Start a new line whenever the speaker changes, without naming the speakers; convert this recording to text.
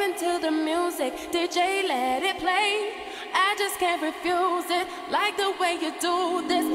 Into to the music. DJ, let it play. I just can't refuse it. Like the way you do this.